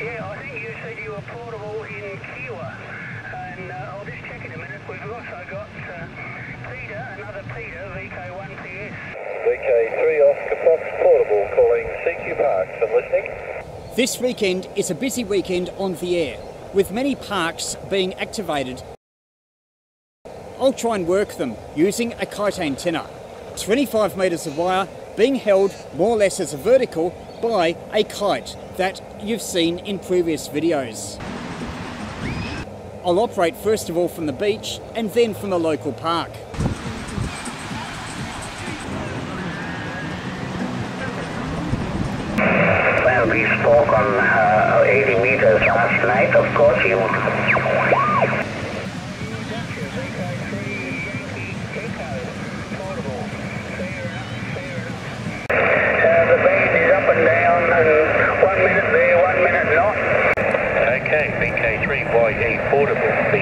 Yeah, I think you said you were portable in Kiwa. And uh, I'll just check in a minute. We've also got uh, Peter, another Peter, VK1PS. VK3 Oscar Fox Portable calling CQ Parks and listening. This weekend is a busy weekend on the air, with many parks being activated. I'll try and work them using a kite antenna. 25 metres of wire being held more or less as a vertical by a kite that you've seen in previous videos. I'll operate first of all from the beach and then from the local park. Well, we spoke on uh, 80 meters last night, of course. You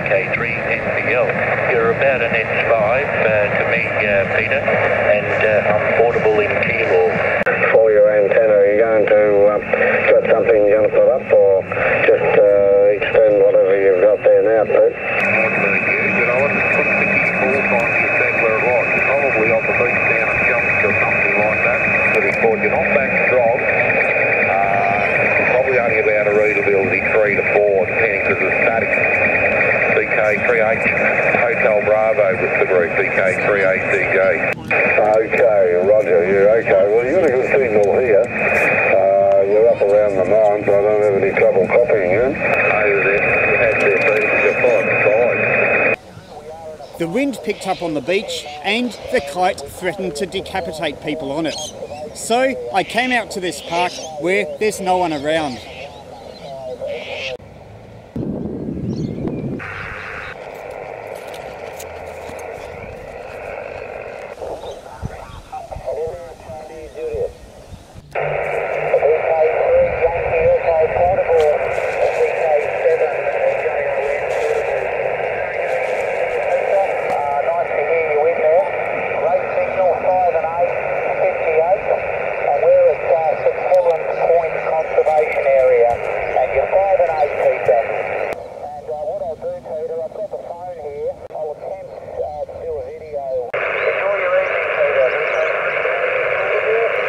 K3 NBL. You're about an inch five, uh, to me, uh, Peter, and uh, I'm portable in Kilo. For your antenna, are you going to, uh, something you're going to put up or just uh, extend whatever you've got there now, Pete? Bravo with the group, VK38DJ. Okay, Roger, you're okay. Well, you've got a good signal here. Uh, you're up around the mine, so I don't have any trouble copying you. Over there, had their feet, you're five five. The wind picked up on the beach and the kite threatened to decapitate people on it. So I came out to this park where there's no one around. Nice to hear you in there. Rate signal 5 and 8, 58. And we're at uh, St Helens Point Conservation Area. And you're 5 and 8, Peter. And uh, what I'll do, Peter, I've got the phone here. I'll attempt uh, to do a video. Enjoy your evening, Peter.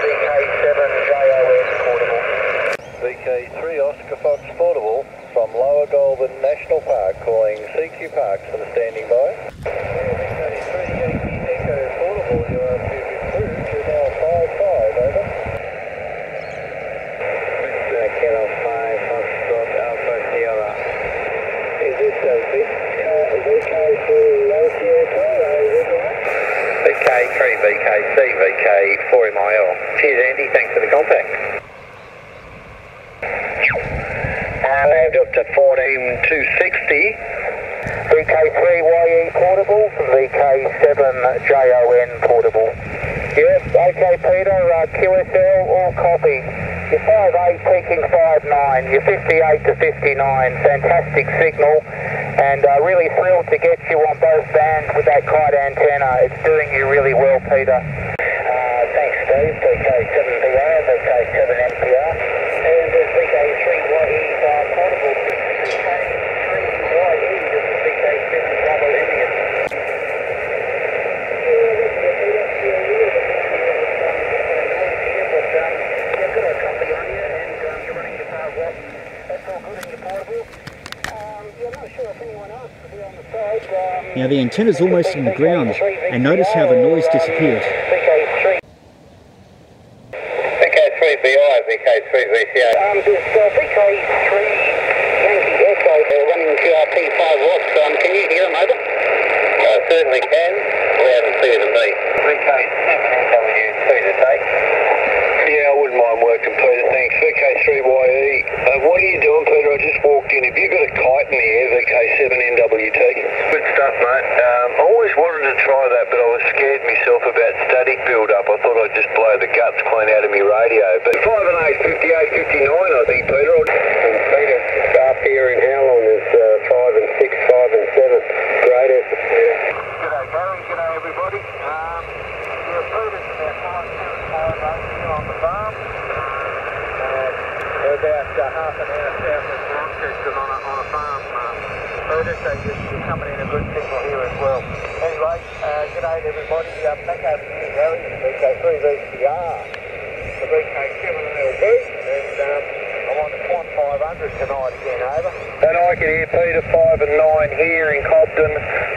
VK7JOS Portable. VK3 Oscar Fox Portable from Lower Goulburn National Park calling CQ Parks and standing by. VK3 Yankee Echo Portable, you are moving through to now 5-5, over. Kilo 5, Foxtrot Alpha Sierra. Is this Sophie? Uh, VK3 Oscar VK3 VKC VK4MIL. Cheers Andy, thanks for the contact. Land up to 14260. VK3YE portable, VK7JON portable. Yep, okay Peter, uh, QSL, all copy. You're 5'8", peaking 5'9", you're 58 to 59, fantastic signal, and uh, really thrilled to get you on both bands with that kite antenna. It's doing you really well, Peter. Uh, thanks, Steve. VK7PR, VK7NPR, and there's VK3YE uh, portable. VK3YE, this is VK7 Bravo Indian. Now the antenna's almost in the ground and notice how the noise disappeared. VK3 VK3VI, VK3VCA. Um, there's uh, VK3 Yankee Echo uh, running QRP 5 watts. Can you hear them certainly can. Me. VK7NW2 to take. Yeah, I wouldn't mind working. Thanks. VK3YE. Uh, what are you doing, Peter? I just walked in. Have you got a kite in the air, VK7NWT? Good stuff, mate. Um, I always wanted to try that, but I was scared myself about static build-up. I thought I'd just blow the guts clean out of my radio. But 5 and 8, 58, 59, I think, Peter. South of Launceston on a, on a farm. Um, so just say you're, coming in a good signal here as well. Anyway, uh, good everybody. Uh, back over to you, Gary. VK3VCR. The VK7LB. And um, I'm on the Quant 500 tonight again, over. And I can hear Peter 5 and 9 here in Cobden.